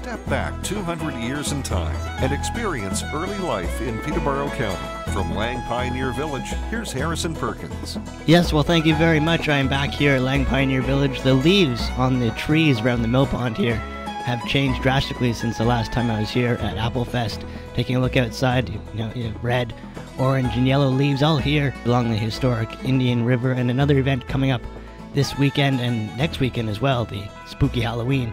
Step back 200 years in time and experience early life in Peterborough County. From Lang Pioneer Village, here's Harrison Perkins. Yes, well, thank you very much. I am back here at Lang Pioneer Village. The leaves on the trees around the mill pond here have changed drastically since the last time I was here at Applefest. Taking a look outside, you know, you have red, orange, and yellow leaves all here along the historic Indian River, and another event coming up this weekend and next weekend as well, the Spooky Halloween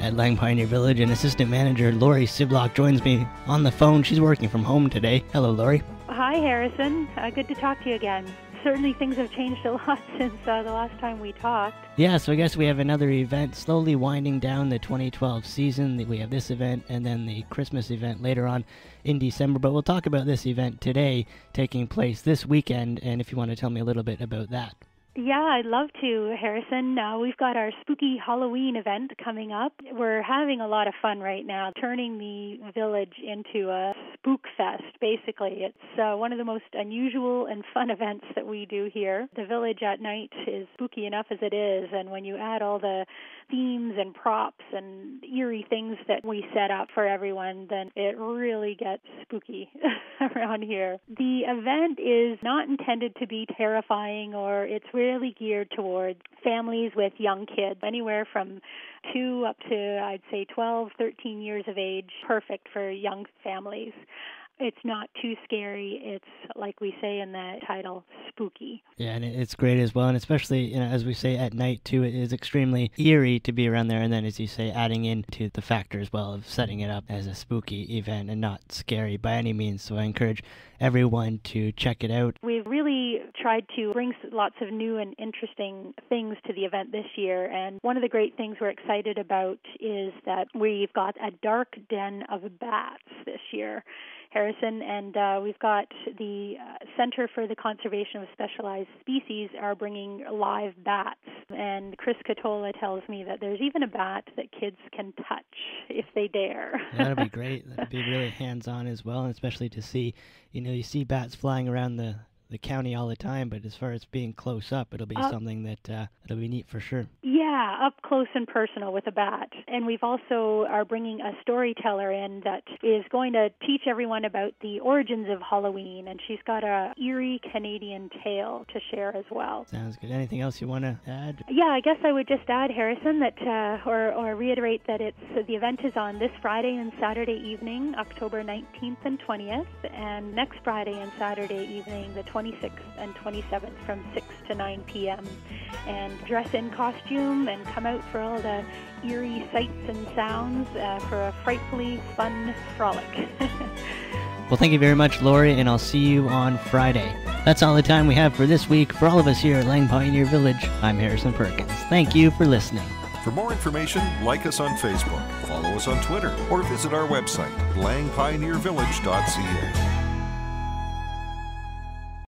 at Lang Pioneer Village. And Assistant Manager Laurie Siblock joins me on the phone. She's working from home today. Hello, Laurie. Hi, Harrison. Uh, good to talk to you again. Certainly, things have changed a lot since uh, the last time we talked. Yeah, so I guess we have another event slowly winding down the 2012 season. We have this event and then the Christmas event later on in December. But we'll talk about this event today taking place this weekend. And if you want to tell me a little bit about that. Yeah, I'd love to, Harrison. Uh, we've got our spooky Halloween event coming up. We're having a lot of fun right now, turning the village into a spook fest, basically. It's uh, one of the most unusual and fun events that we do here. The village at night is spooky enough as it is, and when you add all the themes and props and eerie things that we set up for everyone, then it really gets spooky around here. The event is not intended to be terrifying or it's really geared towards families with young kids, anywhere from two up to, I'd say, 12, 13 years of age, perfect for young families it's not too scary. It's like we say in the title, spooky. Yeah, and it's great as well, and especially you know as we say at night too, it is extremely eerie to be around there. And then as you say, adding into the factor as well of setting it up as a spooky event and not scary by any means. So I encourage everyone to check it out. We've really tried to bring lots of new and interesting things to the event this year, and one of the great things we're excited about is that we've got a dark den of bats this year. Harrison, and uh, we've got the uh, Center for the Conservation of Specialized Species are bringing live bats. And Chris Catola tells me that there's even a bat that kids can touch if they dare. That'd be great. That'd be really hands-on as well, and especially to see, you know, you see bats flying around the the county all the time, but as far as being close up, it'll be uh, something that uh, it'll be neat for sure. Yeah, up close and personal with a bat. And we've also are bringing a storyteller in that is going to teach everyone about the origins of Halloween, and she's got a eerie Canadian tale to share as well. Sounds good. Anything else you want to add? Yeah, I guess I would just add, Harrison, that uh, or or reiterate that it's the event is on this Friday and Saturday evening, October 19th and 20th, and next Friday and Saturday evening, the 26th and 27th from 6 to 9 p.m. And dress in costume and come out for all the eerie sights and sounds uh, for a frightfully fun frolic. well, thank you very much, Laurie, and I'll see you on Friday. That's all the time we have for this week. For all of us here at Lang Pioneer Village, I'm Harrison Perkins. Thank you for listening. For more information, like us on Facebook, follow us on Twitter, or visit our website, langpioneervillage.ca.